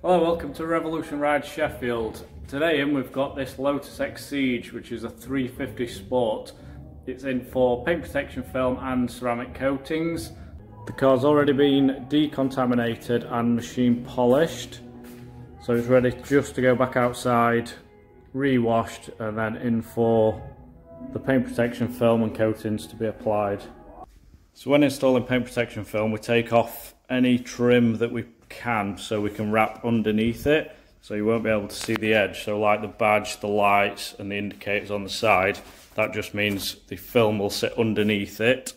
Hello, welcome to Revolution Rides Sheffield. Today in we've got this Lotus Exige which is a 350 Sport. It's in for paint protection film and ceramic coatings. The car's already been decontaminated and machine polished so it's ready just to go back outside, re-washed and then in for the paint protection film and coatings to be applied. So when installing paint protection film we take off any trim that we can so we can wrap underneath it so you won't be able to see the edge. So like the badge the lights and the indicators on the side that just means the film will sit underneath it.